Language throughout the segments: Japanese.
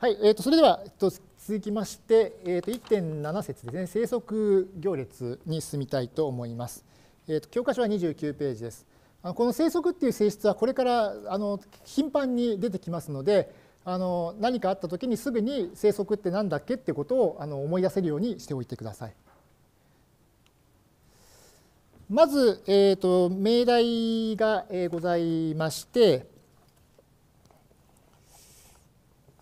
はい、えー、とそれでは、えっと、続きまして、えー、と1.7節ですね、生息行列に進みたいと思います。えー、と教科書は29ページです。この生息っていう性質はこれからあの頻繁に出てきますので、あの何かあった時にすぐに生息って何だっけってことをあの思い出せるようにしておいてください。まず、えーと、命題が、えー、ございまして、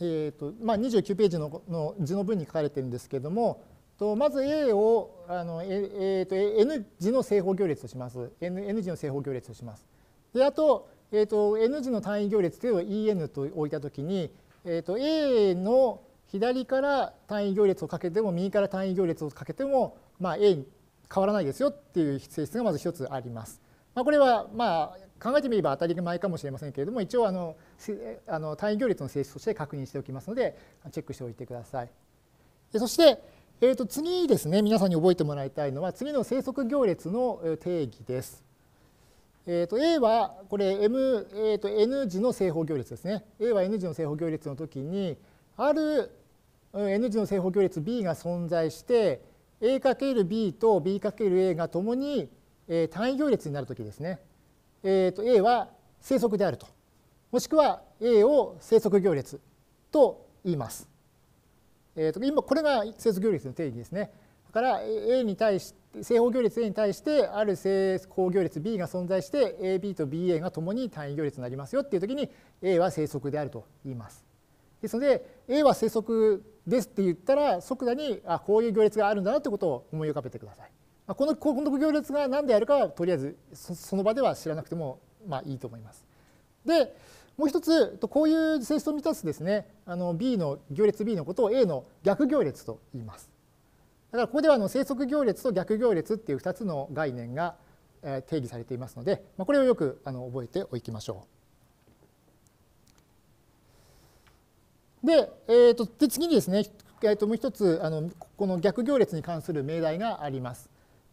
えーとまあ、29ページのの図の文に書かれてるんですけれども、とまず A をあの、えーと、N 字の正方行列とします。N, N 字の正方行列とします。であと,、えーと、N 字の単位行列というのを EN と置いたときに、えー、と A の左から単位行列をかけても右から単位行列をかけても、まあ、A 変わらないですよっていう性質がまず一つあります。まあ、これはまあ考えてみれば当たり前かもしれませんけれども一応あのあの単位行列の性質として確認しておきますのでチェックしておいてください。でそして、えー、と次ですね皆さんに覚えてもらいたいのは次の生息行列の定義です。えー、と A はこれ M、えー、と N 字の正方行列ですね。A は N 字の正方行列の時にある N 字の正方行列 B が存在して A×B と B×A がともにえ単位行列になるときですね、えー、と A は生息であるともしくは A を生息行列と言います。えー、と今これが生息行列の定義ですね。だから A に対して正方行列 A に対してある正方行列 B が存在して AB と BA がともに単位行列になりますよっていうときに A は生息であると言います。ですので A は生息ですって言ったら即座にあこういう行列があるんだなってことを思い浮かべてください。このこの行列が何であるかはとりあえずその場では知らなくてもまあいいと思います。でもう一つこういう性質を満たすですねあの B の行列 B のことを A の逆行列と言います。だからここではあの生息行列と逆行列っていう2つの概念が定義されていますので、まあ、これをよくあの覚えておきましょう。で、えー、とで次にですね、えー、ともう一つあのこの逆行列に関する命題があります。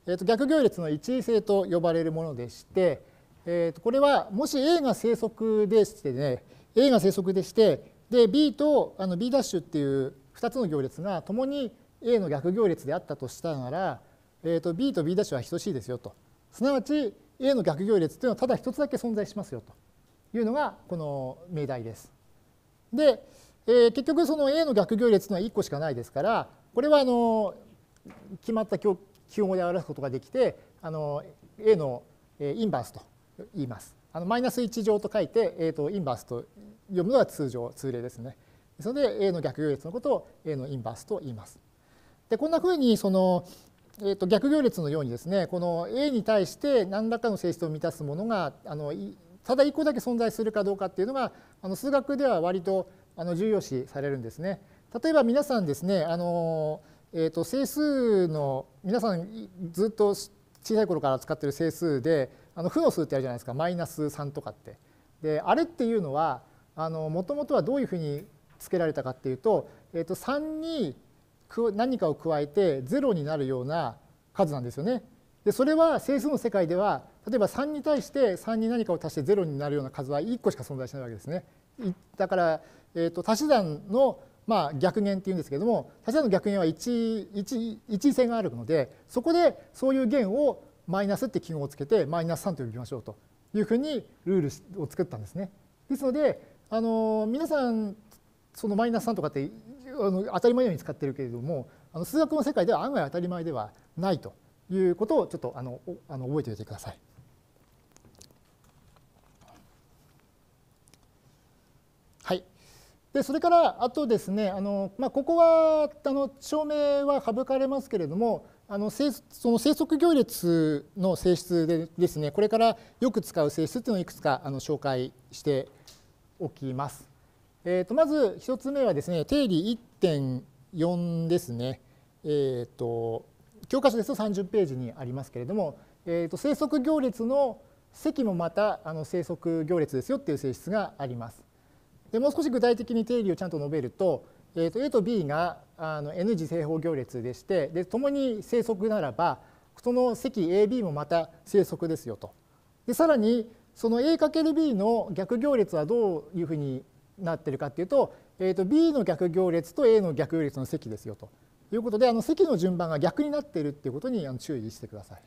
えー、と逆行列の一位性と呼ばれるものでして、えー、とこれはもし A が生息でしてね A が生息でしてで B とあの B' っていう2つの行列がともに A の逆行列であったとしたなら、えー、と B と B' は等しいですよとすなわち A の逆行列というのはただ一つだけ存在しますよというのがこの命題です。でえー、結局その A の逆行列というのは1個しかないですからこれはあの決まった記号で表すことができてあの A のインバースと言います。あのマイナス1乗と書いて、えー、とインバースと読むのが通常通例ですね。それで A の逆行列のことを A のインバースと言います。でこんなふうにその、えー、と逆行列のようにですねこの A に対して何らかの性質を満たすものがあのただ1個だけ存在するかどうかっていうのがあの数学では割とあの重要視されるんですね。例えば皆さんですねあの、えー、と整数の皆さんずっと小さい頃から使ってる整数であの負の数ってあるじゃないですかマイナス3とかって。であれっていうのはもともとはどういうふうにつけられたかっていうと,、えー、と3に何かを加えて0になるような数なんですよね。でそれは整数の世界では例えば3に対して3に何かを足して0になるような数は1個しか存在しないわけですね。だからえーと、足し算の、まあ、逆弦っていうんですけれども足し算の逆弦は一一一線があるのでそこでそういう弦をマイナスって記号をつけてマイナス3と呼びましょうというふうにルールを作ったんですね。ですのであの皆さんそのマイナス3とかってあの当たり前のように使ってるけれどもあの数学の世界では案外当たり前ではないということをちょっとあのあの覚えておいてください。でそれからあとですねあの、まあ、ここはあの証明は省かれますけれどもあのその生息行列の性質でですねこれからよく使う性質というのをいくつかあの紹介しておきます。えー、とまず1つ目はですね定理1.4ですね。えーと、教科書ですと30ページにありますけれども、えー、と生息行列の積もまたあの生息行列ですよっていう性質があります。でもう少し具体的に定理をちゃんと述べると,、えー、と A と B があの N 次正方行列でしてで共に正則ならばその積 AB もまた正則ですよと。でさらにその A×B の逆行列はどういうふうになってるかっていうとえー、と B の逆行列と A の逆行列の積ですよということであの積の順番が逆になっているっていうことに注意してくださ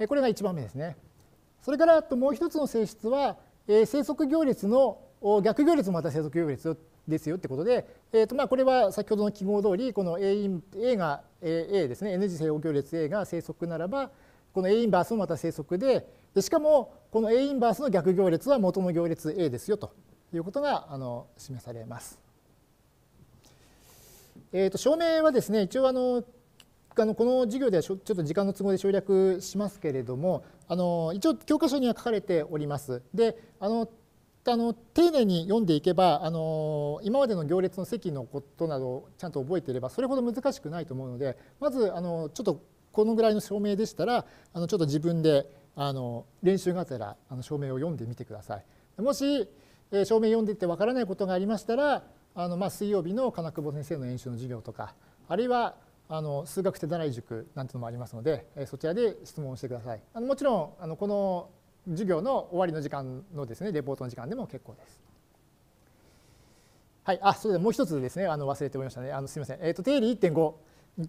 い。これが1番目ですね。それからあともう一つの性質は、えー、生息行列の逆行列もまた生息行列ですよってことで、えーとまあ、これは先ほどの記号通りこの A, イン A が A ですね N 次正方行列 A が生息ならばこの A インバースもまた生息ででしかもこの A インバースの逆行列は元の行列 A ですよということがあの示されます。えー、と証明はですね一応あのあのこの授業ではちょっと時間の都合で省略しますけれどもあの一応教科書には書かれております。であのあの丁寧に読んでいけばあの今までの行列の積のことなどをちゃんと覚えていればそれほど難しくないと思うのでまずあのちょっとこのぐらいの証明でしたらあのちょっと自分であの練習がてらあの証明を読んでみてください。もし、えー、証明読んでいてわからないことがありましたらあのまあ水曜日の金久保先生の演習の授業とかあるいはあの数学手習い塾なんていうのもありますので、えー、そちらで質問してください。あのもちろんあのこの授業の終わりの時間のですねレポートの時間でも結構です。はい、あそれでもう一つですねあの忘れておりましたねあのすみません、えーと、定理1.5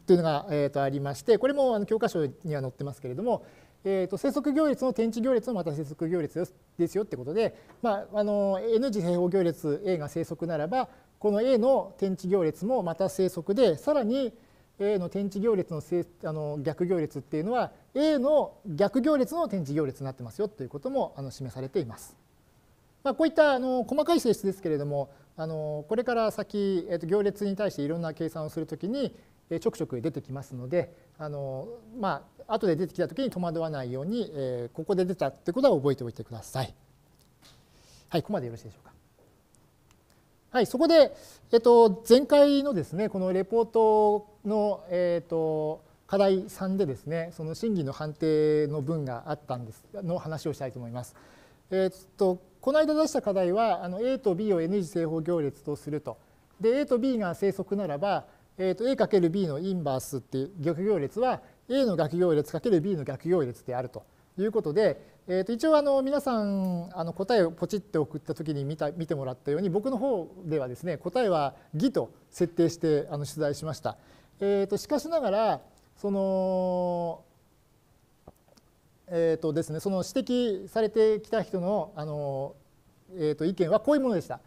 というのが、えーと、ありましてこれもあの教科書には載ってますけれども、えーと、生息行列の天地行列のまた生息行列ですよってことで、まあ、あの N 次平方行列 A が生息ならばこの A の天地行列もまた生息でさらに A の天地行列のあの逆行列っていうのは A の逆行列の天地行列になってますよということもあの示されています。まあ、こういったあの細かい性質ですけれどもあのこれから先、えー、と行列に対していろんな計算をするときにちょくちょく出てきますのであのまあ後で出てきたときに戸惑わないように、えー、ここで出たってことは覚えておいてください。はい、ここまでよろしいでしょうか。はい、そこで、えっと、前回のですねこのレポートの、えっと、課題3でですねその審議の判定の文があったんですの話をしたいと思います。えっとこの間出した課題はあの A と B を N 次正方行列とすると。で A と B が生息ならばえー、と A×B のインバースっていう逆行列は A の逆行列 ×B の逆行列であるということで、えー、と一応あの皆さんあの答えをポチって送った時に見た見てもらったように僕の方ではですね答えは義と設定してあの取材しました。えー、としかしながらそのえーとですね、その指摘されてきた人のあの、えー、と意見はこういうものでした。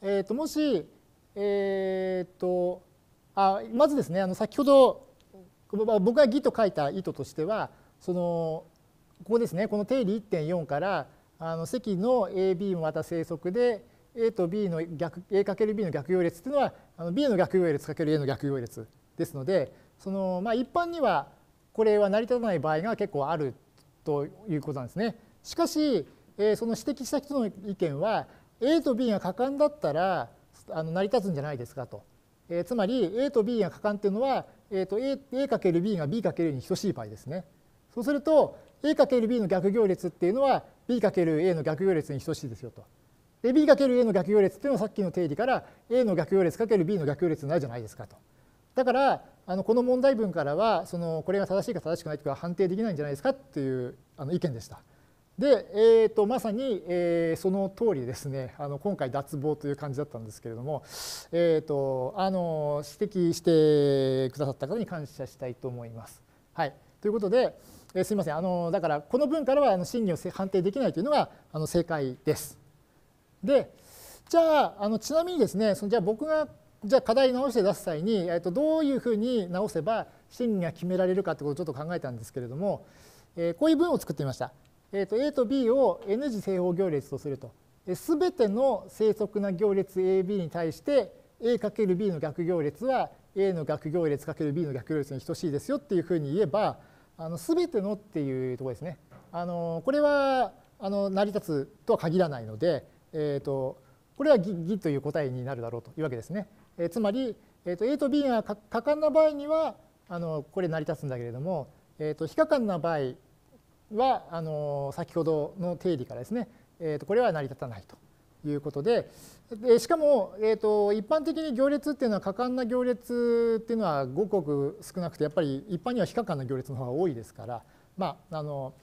えー、ともし、えー、とあまずですねあの先ほど僕が義と書いた意図としてはそのここですねこの定理1.4からあの積の AB もまた正則で A と B の逆 A×B の逆行列っていうのはあの B の逆行列 ×A の逆行列ですのでその、まあ、一般にはこれは成り立たない場合が結構あるということなんですね。しかし、えー、その指摘した人の意見は A と B が果敢だったらあの成り立つんじゃないですかと。えー、つまり A と B が果敢っていうのは、えー、と A, A かける B が B かけるに等しい場合ですね。そうすると A かける B の逆行列っていうのは B かける A の逆行列に等しいですよと。で B かける A の逆行列っていうのはさっきの定理から A の逆行列かける B の逆行列になるじゃないですかと。だからあのこの問題文からはそのこれが正しいか正しくないとか判定できないんじゃないですかっていうあの意見でした。で、えー、とまさに、えー、その通りですねあの今回脱帽という感じだったんですけれども、えー、とあの指摘してくださった方に感謝したいと思います。はい、ということで、えー、すみませんあのだからこの文からはあの真偽を判定できないというのがあの正解です。でじゃああのちなみにですねそのじゃあ僕がじゃあ課題直して出す際に、えー、とどういうふうに直せば真偽が決められるかということをちょっと考えたんですけれども、えー、こういう文を作ってみました。えー、と A と B を N 次正方行列とすると。すべての正則な行列 AB に対して A×B の逆行列は A の逆行列 ×B の逆行列に等しいですよっていうふうに言えばあの全てのっていうところですね。あのこれはあの成り立つとは限らないので、えー、とこれは義という答えになるだろうというわけですね。えー、つまり、えー、と A と B が果敢な場合にはあのこれ成り立つんだけれども、えー、と非果敢な場合はあの先ほどの定理からですね、えー、とこれは成り立たないということででしかも、えー、と一般的に行列っていうのは果敢な行列っていうのはごくごく少なくてやっぱり一般には非果敢な行列の方が多いですからまああの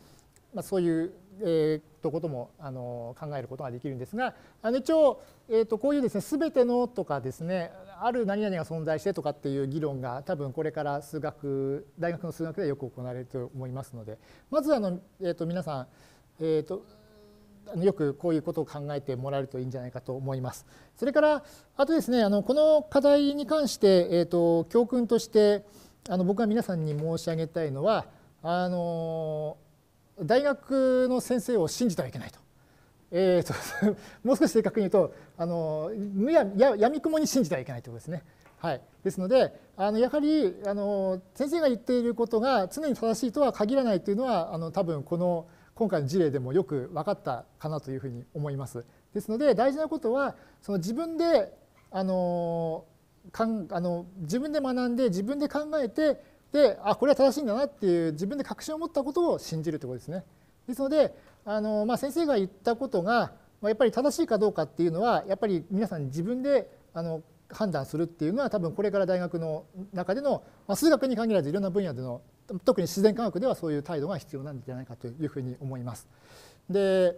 まあ、そういう、えー、とこともあの考えることができるんですがあの一応、えー、とこういうですね全てのとかですねある何々が存在してとかっていう議論が多分これから数学大学の数学でよく行われると思いますのでまずあの、えー、と皆さん、えー、とよくこういうことを考えてもらえるといいんじゃないかと思います。それからあとですねあのこの課題に関して、えー、と教訓としてあの僕が皆さんに申し上げたいのはあの大学の先生を信じてはいけないと。えーと、もう少し正確に言うとあのむややみくもに信じてはいけないということですね。はい、ですのであのやはりあの先生が言っていることが常に正しいとは限らないというのはあの多分この今回の事例でもよく分かったかなというふうに思います。ですので大事なことはその自分であのかんあの自分で学んで自分で考えてであこれは正しいんだなっていう自分で確信を持ったことを信じるということですね。ですのであの、まあ、先生が言ったことがやっぱり正しいかどうかっていうのはやっぱり皆さん自分であの判断するっていうのは多分これから大学の中での、まあ、数学に限らずいろんな分野での特に自然科学ではそういう態度が必要なんじゃないかというふうに思います。で、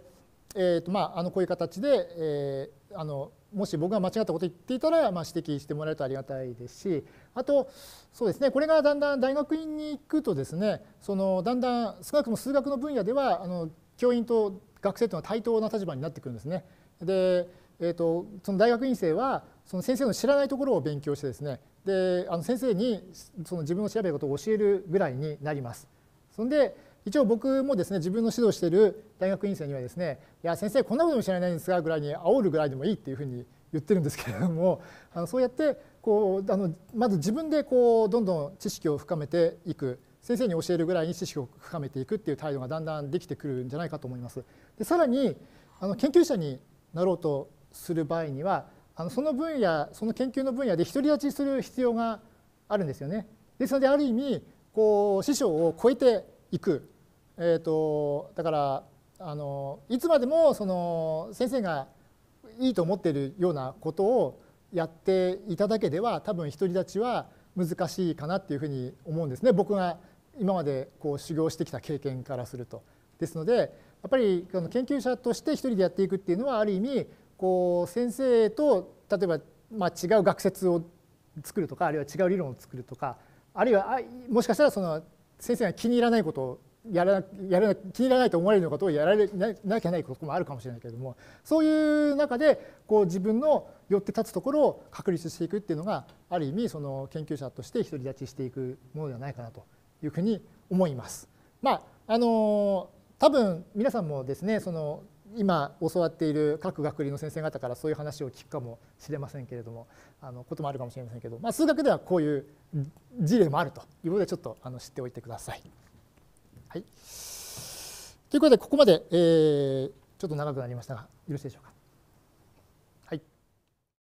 えーとまあ、あのこういう形で、えー、あのもし僕が間違ったことを言っていたら、まあ、指摘してもらえるとありがたいですしあとそうですねこれがだんだん大学院に行くとですねそのだんだん少なくとも数学の分野ではあの教員と学生というのは対等な立場になってくるんですね。で、えーと、その大学院生はその先生の知らないところを勉強してですねであの先生にその自分の調べることを教えるぐらいになります。そんで一応僕もですね自分の指導している大学院生にはですね「いや先生こんなことも知らないんですが」ぐらいに煽るぐらいでもいいっていうふうに言ってるんですけれども あのそうやってこうあのまず自分でこうどんどん知識を深めていく先生に教えるぐらいに知識を深めていくっていう態度がだんだんできてくるんじゃないかと思います。でさらにあの研究者になろうとする場合にはあのその分野その研究の分野で独り立ちする必要があるんですよね。ですのである意味こう師匠を超えていくえーと、だからあのいつまでもその先生がいいと思っているようなことをやっていただけでは多分独り立ちは難しいかなっていうふうに思うんですね僕が今までこう修行してきた経験からすると。ですのでやっぱり研究者として一人でやっていくっていうのはある意味こう先生と例えばまあ違う学説を作るとかあるいは違う理論を作るとかあるいはもしかしたらその先生が気に入らないことをやらやら気に入らないと思われるようなことをやられなきゃないこともあるかもしれないけれどもそういう中でこう自分の寄って立つところを確立していくっていうのがある意味その研究者として独り立ちしていくものではないかなというふうに思います。まああの多分皆さんもですねその今教わっている各学理の先生方からそういう話を聞くかもしれませんけれどもあのこともあるかもしれませんけど、まあ、数学ではこういう事例もあるということでちょっとあの知っておいてください。はい、ということでここまで、えー、ちょっと長くなりましたがよろしいでしょうか？